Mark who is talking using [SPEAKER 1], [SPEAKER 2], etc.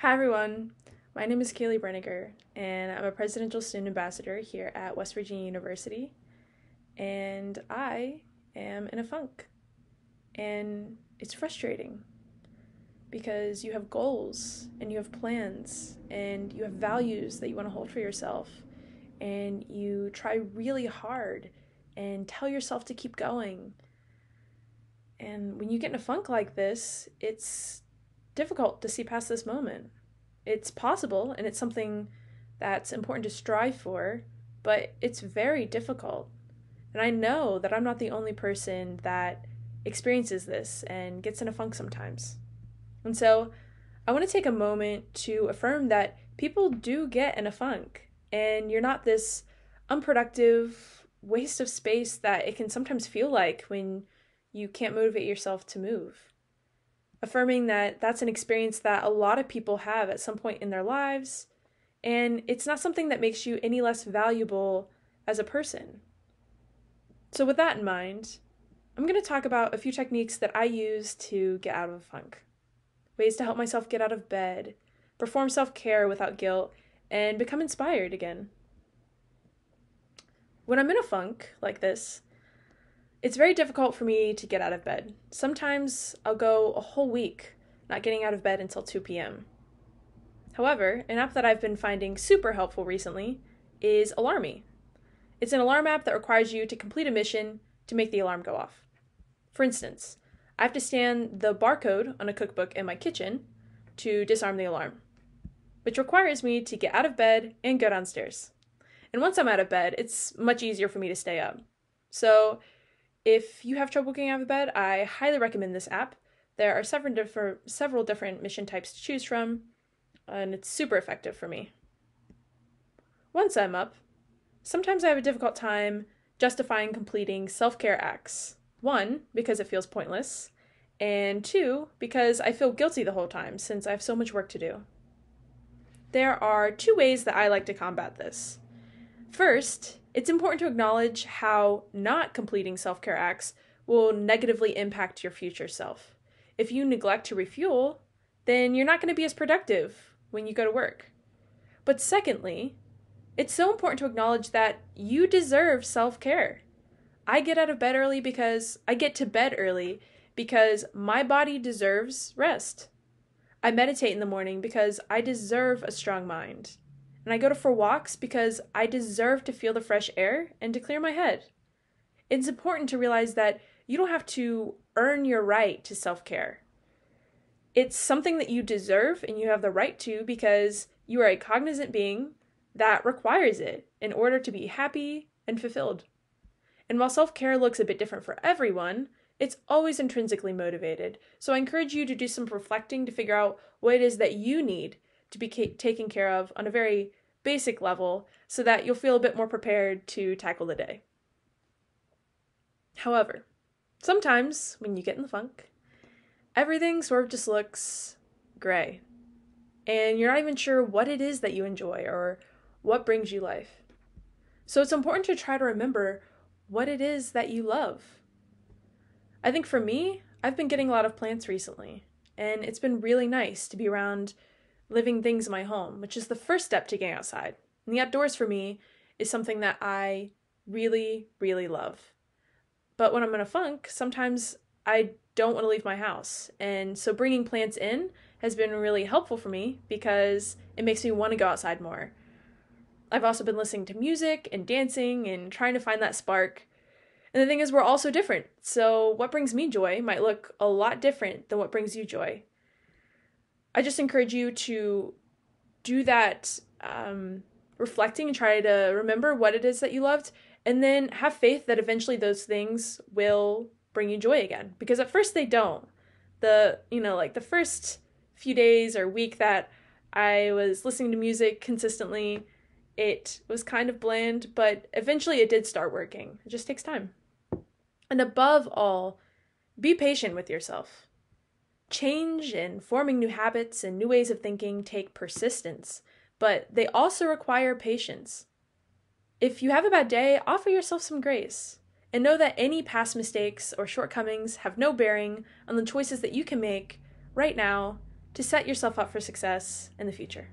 [SPEAKER 1] Hi, everyone. My name is Kayley Brinegar, and I'm a presidential student ambassador here at West Virginia University. And I am in a funk. And it's frustrating because you have goals and you have plans and you have values that you want to hold for yourself. And you try really hard and tell yourself to keep going. And when you get in a funk like this, it's difficult to see past this moment. It's possible and it's something that's important to strive for, but it's very difficult. And I know that I'm not the only person that experiences this and gets in a funk sometimes. And so I want to take a moment to affirm that people do get in a funk, and you're not this unproductive waste of space that it can sometimes feel like when you can't motivate yourself to move. Affirming that that's an experience that a lot of people have at some point in their lives, and it's not something that makes you any less valuable as a person. So, with that in mind, I'm going to talk about a few techniques that I use to get out of a funk, ways to help myself get out of bed, perform self care without guilt, and become inspired again. When I'm in a funk like this, it's very difficult for me to get out of bed. Sometimes I'll go a whole week not getting out of bed until 2 p.m. However, an app that I've been finding super helpful recently is Alarmy. It's an alarm app that requires you to complete a mission to make the alarm go off. For instance, I have to scan the barcode on a cookbook in my kitchen to disarm the alarm, which requires me to get out of bed and go downstairs. And once I'm out of bed, it's much easier for me to stay up. So, if you have trouble getting out of bed, I highly recommend this app. There are several different several different mission types to choose from, and it's super effective for me. Once I'm up, sometimes I have a difficult time justifying completing self-care acts. One, because it feels pointless, and two, because I feel guilty the whole time since I have so much work to do. There are two ways that I like to combat this. First, it's important to acknowledge how not completing self care acts will negatively impact your future self. If you neglect to refuel, then you're not going to be as productive when you go to work. But secondly, it's so important to acknowledge that you deserve self care. I get out of bed early because I get to bed early because my body deserves rest. I meditate in the morning because I deserve a strong mind. And I go to for walks because I deserve to feel the fresh air and to clear my head. It's important to realize that you don't have to earn your right to self care. It's something that you deserve and you have the right to because you are a cognizant being that requires it in order to be happy and fulfilled. And while self care looks a bit different for everyone, it's always intrinsically motivated. So I encourage you to do some reflecting to figure out what it is that you need to be taken care of on a very basic level so that you'll feel a bit more prepared to tackle the day. However, sometimes when you get in the funk, everything sort of just looks gray. And you're not even sure what it is that you enjoy or what brings you life. So it's important to try to remember what it is that you love. I think for me, I've been getting a lot of plants recently, and it's been really nice to be around living things in my home, which is the first step to getting outside. And the outdoors for me is something that I really, really love. But when I'm in a funk, sometimes I don't want to leave my house. And so bringing plants in has been really helpful for me because it makes me want to go outside more. I've also been listening to music and dancing and trying to find that spark. And the thing is, we're all so different. So, what brings me joy might look a lot different than what brings you joy. I just encourage you to do that um, reflecting and try to remember what it is that you loved, and then have faith that eventually those things will bring you joy again. Because at first they don't. The, you know, like the first few days or week that I was listening to music consistently, it was kind of bland, but eventually it did start working. It just takes time. And above all, be patient with yourself. Change and forming new habits and new ways of thinking take persistence, but they also require patience. If you have a bad day, offer yourself some grace and know that any past mistakes or shortcomings have no bearing on the choices that you can make right now to set yourself up for success in the future.